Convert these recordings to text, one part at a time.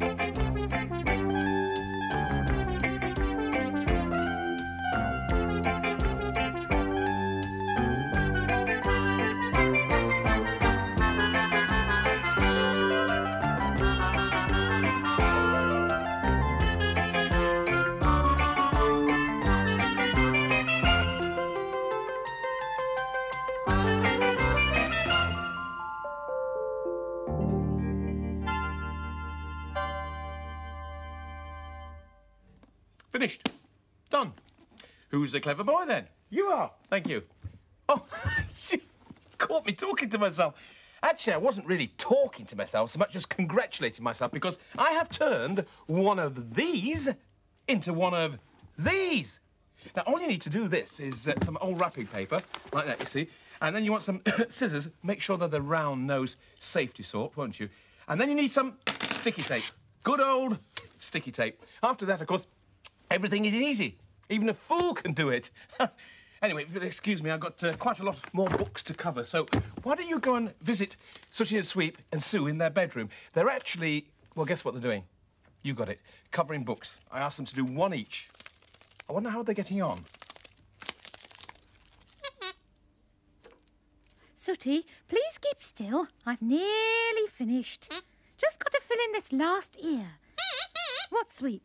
Finished. Who's the clever boy then? You are. Thank you. Oh, she caught me talking to myself. Actually, I wasn't really talking to myself so much as congratulating myself because I have turned one of these into one of these. Now, all you need to do this is uh, some old wrapping paper, like that, you see, and then you want some scissors. Make sure they're the round nose safety sort, won't you? And then you need some sticky tape. Good old sticky tape. After that, of course, Everything is easy. Even a fool can do it. anyway, excuse me, I've got uh, quite a lot more books to cover, so why don't you go and visit Sooty and Sweep and Sue in their bedroom? They're actually, well, guess what they're doing? You got it. Covering books. I asked them to do one each. I wonder how they're getting on. Sooty, please keep still. I've nearly finished. Just got to fill in this last ear. What, Sweep?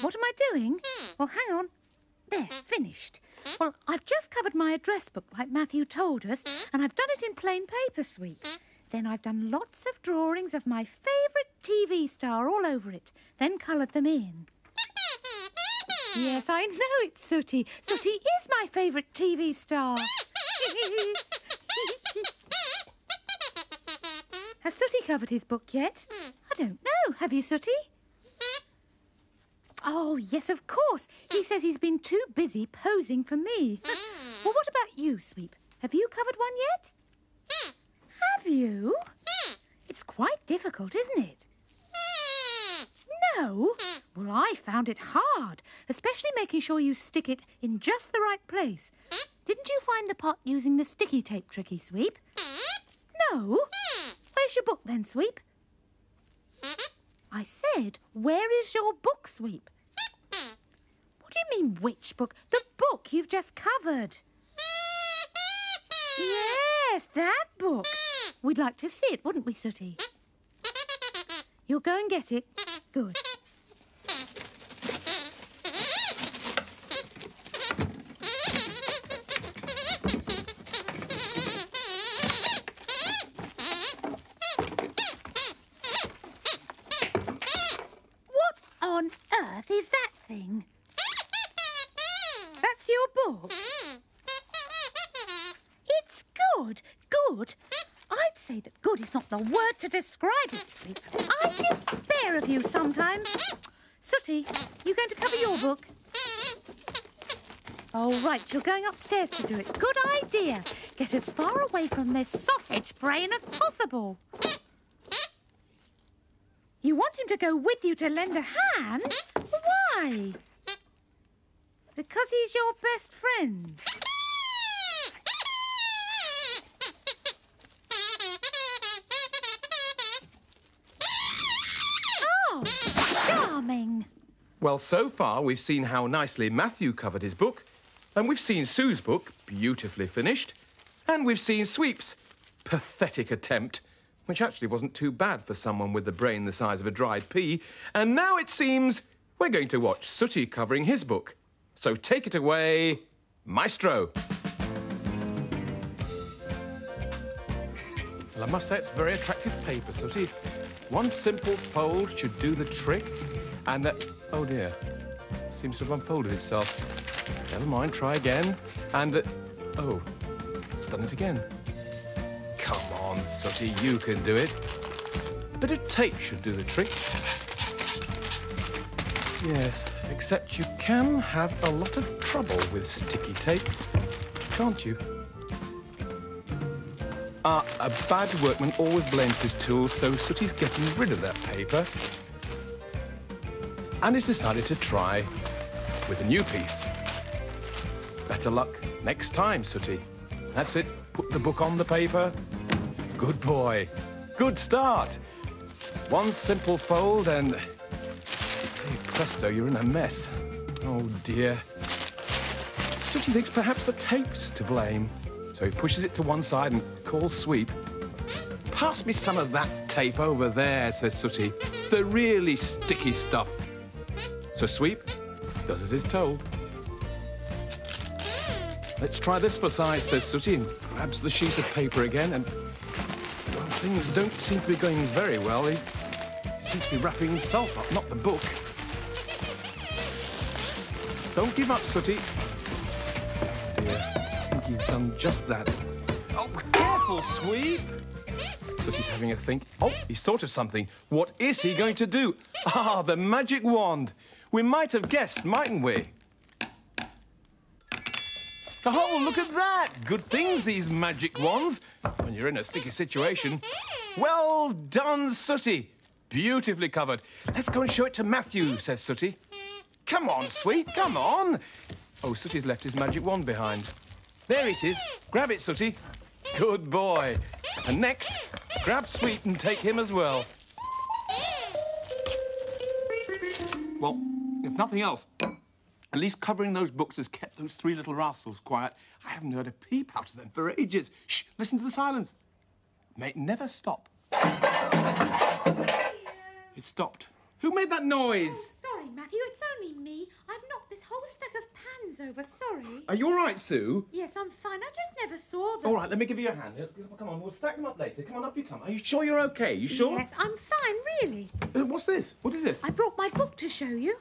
What am I doing? Hmm. Well, hang on. There, hmm. finished. Hmm. Well, I've just covered my address book like Matthew told us, and I've done it in plain paper sweep. Then I've done lots of drawings of my favourite TV star all over it, then coloured them in. Yes, I know it's Sooty. Sooty is my favourite TV star. Has Sooty covered his book yet? I don't know. Have you, Sooty? Oh, yes, of course. He says he's been too busy posing for me. well, what about you, Sweep? Have you covered one yet? Have you? It's quite difficult, isn't it? No? Well, I found it hard, especially making sure you stick it in just the right place. Didn't you find the pot using the sticky tape tricky, Sweep? No? Where's your book then, Sweep? I said, where is your book, Sweep? Do you mean, which book? The book you've just covered. yes, that book. We'd like to see it, wouldn't we, Sooty? You'll go and get it? Good. What on earth is that thing? Your book? It's good. Good. I'd say that good is not the word to describe it, Sweep. I despair of you sometimes. Sooty, you going to cover your book? Oh, right, you're going upstairs to do it. Good idea. Get as far away from this sausage brain as possible. You want him to go with you to lend a hand? Why? Because he's your best friend. Oh, charming. Well, so far we've seen how nicely Matthew covered his book, and we've seen Sue's book, beautifully finished, and we've seen Sweep's pathetic attempt, which actually wasn't too bad for someone with a brain the size of a dried pea, and now it seems we're going to watch Sooty covering his book. So take it away, Maestro. Well, I must say it's very attractive paper, so Sooty. One simple fold should do the trick. And, uh, oh dear, seems to have unfolded itself. Never mind, try again. And, uh, oh, it's done it again. Come on, Sooty, you can do it. A bit of tape should do the trick. Yes, except you can have a lot of trouble with sticky tape, can't you? Ah, a bad workman always blames his tools, so Sooty's getting rid of that paper. And he's decided to try with a new piece. Better luck next time, Sooty. That's it. Put the book on the paper. Good boy. Good start. One simple fold and... Presto, you're in a mess. Oh, dear. Sooty thinks perhaps the tape's to blame. So he pushes it to one side and calls Sweep. Pass me some of that tape over there, says Sooty. The really sticky stuff. So Sweep does as he's told. Let's try this for size, says Sooty, and grabs the sheet of paper again, and well, things don't seem to be going very well. He seems to be wrapping himself up, not the book. Don't give up, Sooty. Dear, I think he's done just that. Oh, careful, Sweep! Sooty's having a think. Oh, he's thought of something. What is he going to do? Ah, the magic wand. We might have guessed, mightn't we? Oh, look at that! Good things, these magic wands, when you're in a sticky situation. Well done, Sooty. Beautifully covered. Let's go and show it to Matthew, says Sooty. Come on, Sweep, come on. Oh, Sooty's left his magic wand behind. There it is. Grab it, Sooty. Good boy. And next, grab Sweep and take him as well. Well, if nothing else, at least covering those books has kept those three little rascals quiet. I haven't heard a peep out of them for ages. Shh, listen to the silence. It never stop. It stopped. Who made that noise? Oh, sorry, Matthew, it's me. I've knocked this whole stack of pans over, sorry. Are you all right, Sue? Yes, I'm fine. I just never saw them. All right, let me give you a hand. Come on, we'll stack them up later. Come on, up you come. Are you sure you're okay? You sure? Yes, I'm fine, really. Uh, what's this? What is this? I brought my book to show you.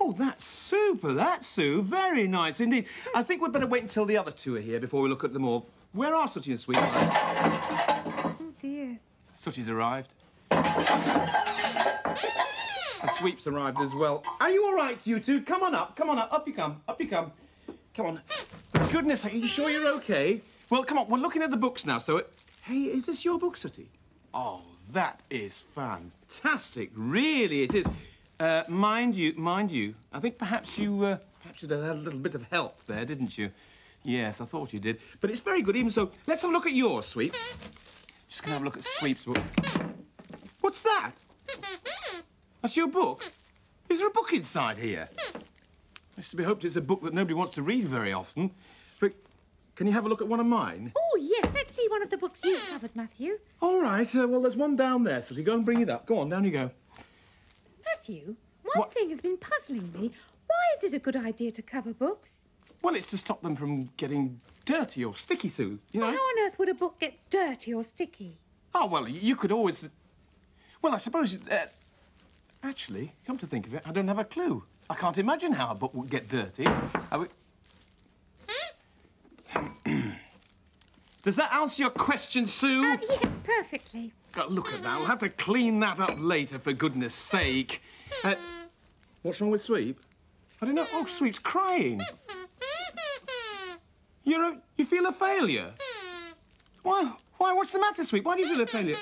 Oh, that's super, that, Sue. Very nice indeed. I think we'd better wait until the other two are here before we look at them all. Where are Sooty and Sweep? Oh, dear. Sooty's arrived. And Sweep's arrived as well. Are you all right, you two? Come on up, come on up. Up you come, up you come. Come on. Goodness are you sure you're okay? Well, come on, we're looking at the books now, so... It... Hey, is this your book, Sooty? Oh, that is fantastic. Really, it is. Uh, mind you, mind you, I think perhaps you, uh, perhaps you had a little bit of help there, didn't you? Yes, I thought you did. But it's very good, even so. Let's have a look at yours, Sweep. Just gonna have a look at Sweep's book. What's that? That's your book? Is there a book inside here? It's to be hoped it's a book that nobody wants to read very often. But can you have a look at one of mine? Oh, yes, let's see one of the books you've covered, Matthew. All right, uh, well, there's one down there, so you go and bring it up. Go on, down you go. Matthew, one What? thing has been puzzling me. Why is it a good idea to cover books? Well, it's to stop them from getting dirty or sticky, Sue. You know? How on earth would a book get dirty or sticky? Oh, well, you could always... Well, I suppose... Uh... Actually, come to think of it, I don't have a clue. I can't imagine how a book would get dirty. I would- Does that answer your question, Sue? Uh, yes, perfectly. Oh, look at that. We'll have to clean that up later, for goodness sake. Uh, what's wrong with Sweep? I don't know. Oh, Sweep's crying. You're a, you feel a failure? Why? Why? What's the matter, Sweep? Why do you feel a failure?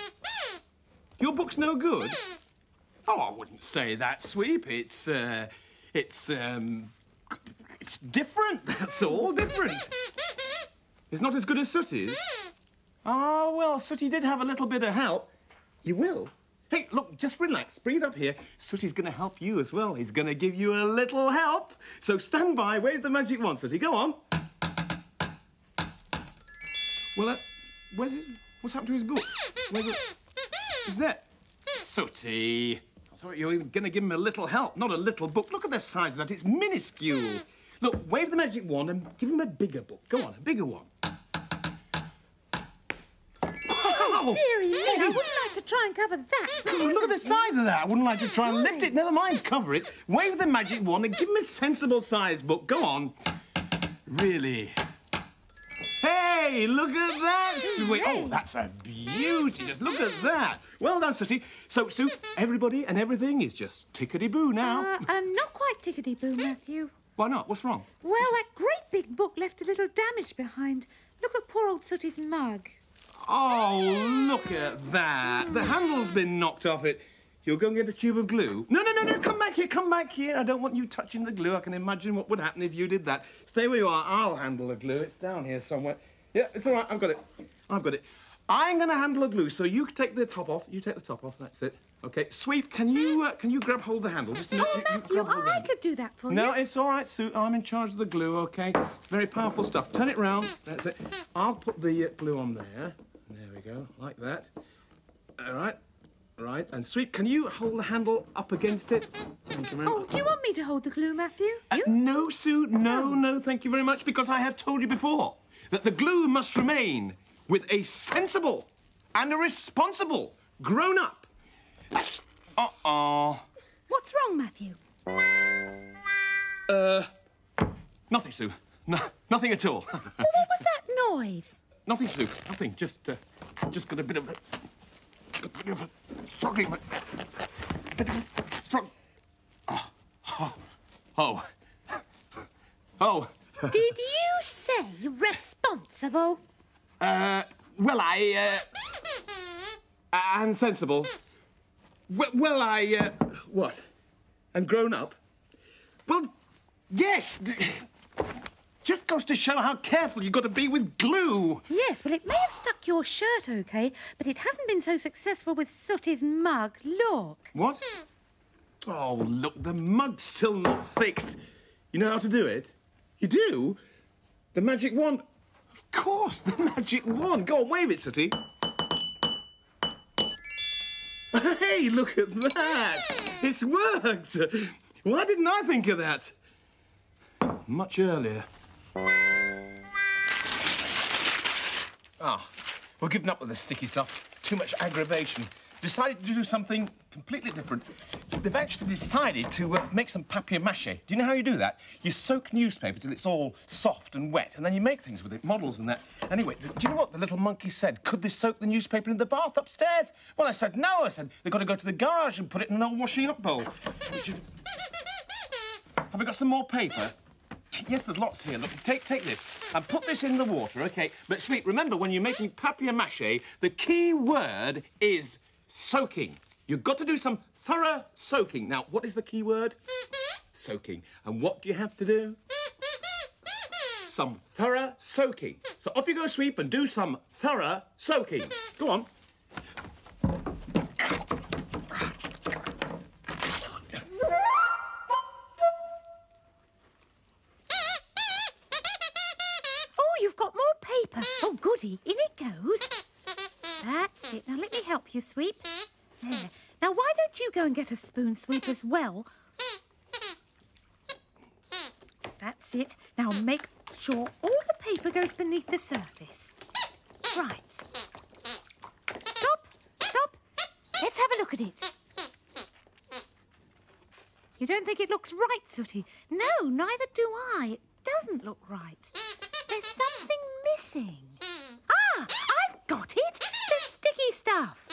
Your book's no good? Oh, I wouldn't say that, Sweep. It's, uh, it's, um, it's different, that's all. Different. It's not as good as Sooty's. Ah, well, Sooty did have a little bit of help. You will? Hey, look, just relax. breathe up here. Sooty's going to help you as well. He's going to give you a little help. So stand by, wave the magic wand, Sooty. Go on. Well, uh, where's it? What's happened to his book? Where's it? Is that? Sooty. I thought you were going to give him a little help, not a little book. Look at the size of that. It's minuscule. Look, wave the magic wand and give him a bigger book. Go on, a bigger one. Oh, oh Dearie me, I wouldn't like to try and cover that. Oh, look at the size of that. I wouldn't like to try and lift it. Never mind, cover it. Wave the magic wand and give him a sensible size book. Go on. Really. Hey, look at that. Sweep. Oh, that's a beauty. Just look at that. Well done, Sooty. So, Sue, everybody and everything is just tickety-boo now. Uh, and not quite tickety-boo, Matthew. Why not? What's wrong? Well, that great big book left a little damage behind. Look at poor old Sooty's mug. Oh, look at that. The handle's been knocked off it. You'll go and get a tube of glue? No, no, no, no, come back here, come back here. I don't want you touching the glue. I can imagine what would happen if you did that. Stay where you are. I'll handle the glue. It's down here somewhere. Yeah, it's all right. I've got it. I've got it. I'm going to handle the glue, so you take the top off. You take the top off. That's it. Okay, Sweep, can you uh, can you grab hold of the handle? Just. Oh, You- you Matthew, grab hold of the I handle. could do that for No, you. it's all right, Sue. I'm in charge of the glue, okay? It's very powerful stuff. Turn it round. That's it. I'll put the uh, glue on there. There we go, like that. All right, right. And Sweep, can you hold the handle up against it? Thank you very Oh, do you want me to hold the glue, Matthew? Uh, no, Sue, no, no, thank you very much, because I have told you before that the glue must remain with a sensible and a responsible grown up. Uh oh. What's wrong, Matthew? Uh, nothing, Sue. No, nothing at all. What was that noise? nothing, Sue. Nothing. Just, uh, just got a bit of bit of a froggy. bit of a frog. Oh, oh, oh, oh. Did you say responsible? Uh, well, I, uh, and sensible. Well, well I, uh, what? And grown up? Well, yes. Just goes to show how careful you've got to be with glue. Yes, well, it may have stuck your shirt okay, but it hasn't been so successful with Sooty's mug. Look. What? Oh, look, the mug's still not fixed. You know how to do it? You do? The magic wand? Of course, the magic wand. Go on, wave it, Sooty. Hey, look at that! It's worked! Why didn't I think of that? Much earlier. Ah, we're giving up with the sticky stuff. Too much aggravation. Decided to do something completely different. They've actually decided to uh, make some papier-mâché. Do you know how you do that? You soak newspaper till it's all soft and wet, and then you make things with it, models and that. Anyway, th- do you know what the little monkey said? Could they soak the newspaper in the bath upstairs? Well, I said no. I said they've got to go to the garage and put it in an old washing-up bowl. Have we got some more paper? Yes, there's lots here. Look, take take this and put this in the water, okay? But Sweep, remember when you're making papier-mâché, the key word is soaking. You've got to do some thorough soaking. Now, what is the key word? Soaking. And what do you have to do? Some thorough soaking. So off you go, sweep, and do some thorough soaking. Go on. You, Sweep. There. Now, why don't you go and get a spoon, Sweep, as well? That's it. Now, make sure all the paper goes beneath the surface. Right. Stop. Stop. Let's have a look at it. You don't think it looks right, Sooty? No, neither do I. It doesn't look right. There's something missing. Ah, I've got it. The sticky stuff.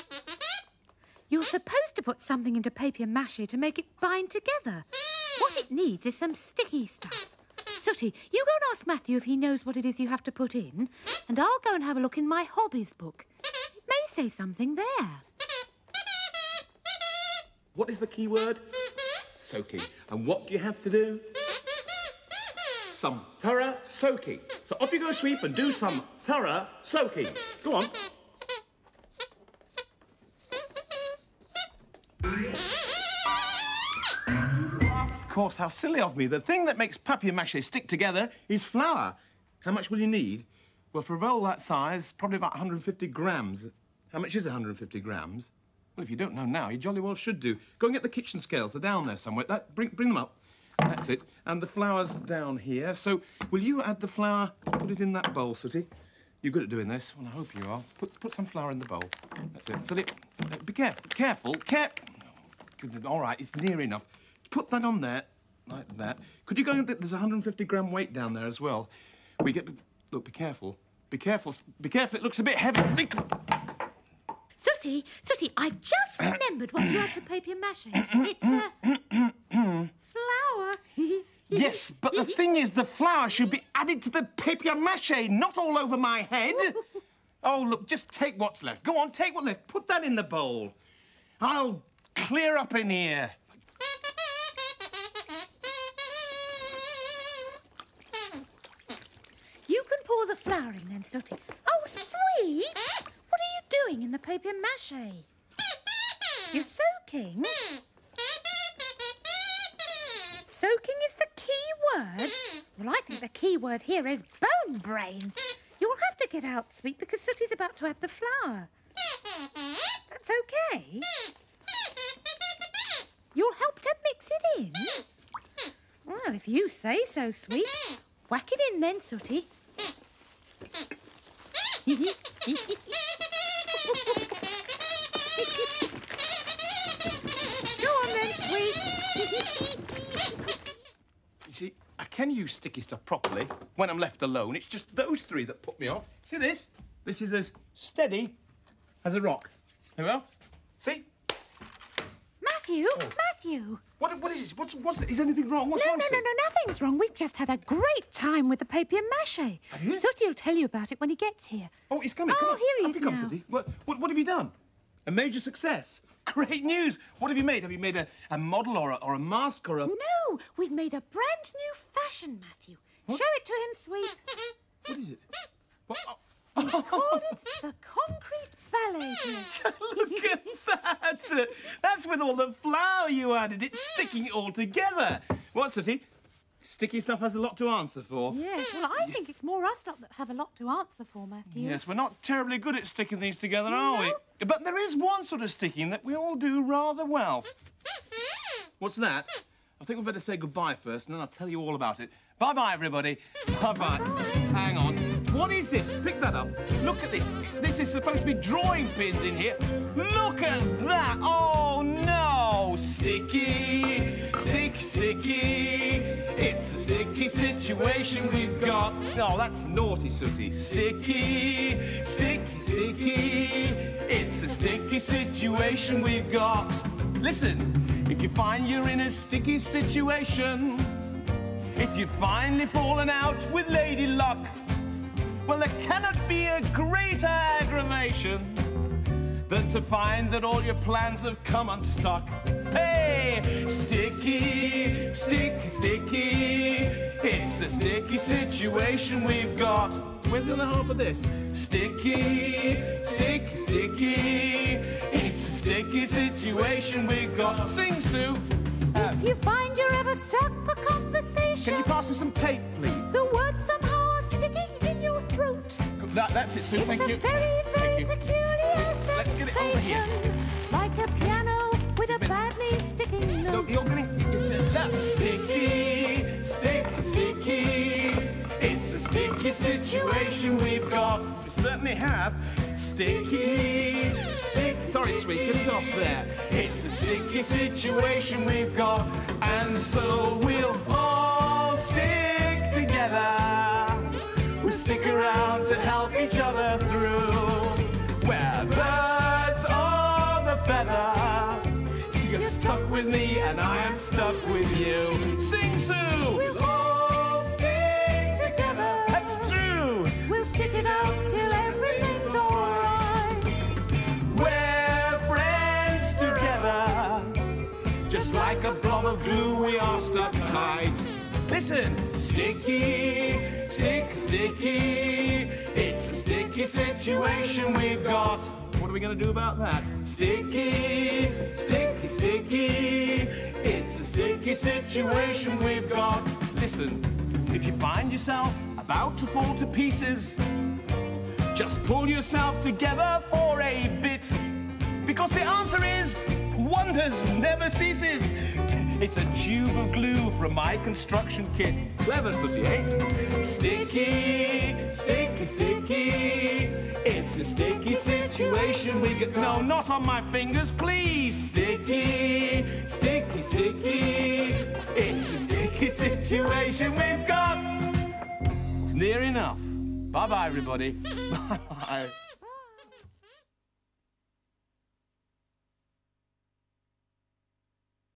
You're supposed to put something into papier mâché to make it bind together. What it needs is some sticky stuff. Sooty, you go and ask Matthew if he knows what it is you have to put in, and I'll go and have a look in my hobbies book. It may say something there. What is the key word? Soaking. And what do you have to do? Some thorough soaking. So off you go, sweep, and do some thorough soaking. Go on. Course, how silly of me. The thing that makes papier-mâché stick together is flour. How much will you need? Well, for a bowl that size, probably about 150 grams. How much is 150 grams? Well, if you don't know now, you jolly well should do. Go and get the kitchen scales. They're down there somewhere. That, bring, bring them up. That's it. And the flour's down here. So, will you add the flour? Put it in that bowl, Sooty. You're good at doing this. Well, I hope you are. Put, put some flour in the bowl. That's it. It. Uh, be careful. Careful. Care. Good, All right, it's near enough. Put that on there, like that. Could you go and there's 150 gram weight down there as well. We get. Look, be careful. Be careful. Be careful. It looks a bit heavy. Be- Sooty, Sooty, I've just remembered what you had to papier mâché. It's a uh, flour. Yes, but the thing is, the flour should be added to the papier mâché, not all over my head. Oh, look, just take what's left. Go on, take what's left. Put that in the bowl. I'll clear up in here. In then, Sooty. Oh, Sweep! What are you doing in the papier mâche? You're soaking? Soaking is the key word? Well, I think the key word here is bone brain. You'll have to get out, Sweep, because Sooty's about to add the flour. That's okay. You'll help to mix it in? Well, if you say so, Sweep. Whack it in then, Sooty. Go on then, Sweep. You see, I can use sticky stuff properly when I'm left alone. It's just those three that put me off. See this? This is as steady as a rock. There we are. See? Matthew, oh. Matthew. What, what is it? What's, what's, is anything wrong? What's No, wrong, no, no, no, nothing's wrong. We've just had a great time with the papier mâche. Have you? Sooty will tell you about it when he gets here. Oh, he's coming. Oh, Come on. here he Up is comes, now. Sooty. What, what, what have you done? A major success. Great news. What have you made? Have you made a, a model or a, or a mask or a... No, we've made a brand new fashion, Matthew. Show it to him, Sweep. What is it? What? Oh. Called it the concrete ballet. Look at that! That's with all the flour you added. It's sticking it all together. What, Sooty? Sticky stuff has a lot to answer for. Yes, well, I think it's more us lot that have a lot to answer for, Matthew. Yes, we're not terribly good at sticking these together, are No. we? But there is one sort of sticking that we all do rather well. What's that? I think we'd better say goodbye first, and then I'll tell you all about it. Bye-bye, everybody. Bye-bye. Hang on. What is this? Pick that up. Look at this. This is supposed to be drawing pins in here. Look at that. Oh, no. Sticky, sticky, sticky. It's a sticky situation we've got. Oh, that's naughty, Sooty. Sticky, sticky, sticky. It's a sticky situation we've got. Listen, if you find you're in a sticky situation, if you've finally fallen out with Lady Luck, well, there cannot be a greater aggravation than to find that all your plans have come unstuck. Hey, sticky, sticky, sticky. It's a sticky situation we've got. Where's the other half of this? Sticky, sticky, sticky. It's a sticky situation we've got. Sing, Sue. If you find you're ever stuck for conversation, can you pass me some tape, please? the words somehow are sticking in your throat. That, that's it, Sue. It's Thank a you. very, very Thank you. peculiar Let's get it over here. sensation, Like a piano with a badly sticking No, note. you're getting it's that sticky, sticky, sticky. It's a sticky situation we've got. We certainly have. Sticky, sticky. Sorry, Sweep, get it off there. It's a sticky situation we've got, and so we'll stick around to help each other through. We're birds of a feather. You're stuck with me and I am stuck with you. Sing Sue! We'll all stick together. That's true. We'll stick it out till everything's alright. We're friends together. Just like a blob of glue, we are stuck tight. Listen, sticky, sticky, sticky. It's a sticky situation we've got. What are we going to do about that? Sticky, sticky, sticky. It's a sticky situation we've got. Listen, if you find yourself about to fall to pieces, just pull yourself together for a bit. Because the answer is wonders never ceases. It's a tube of glue from my construction kit. Clever, Sooty, eh? Sticky, sticky, sticky. It's a sticky situation we get. No, not on my fingers, please. Sticky, sticky, sticky. It's a sticky situation we've got. Near enough. Bye bye, everybody. Bye bye.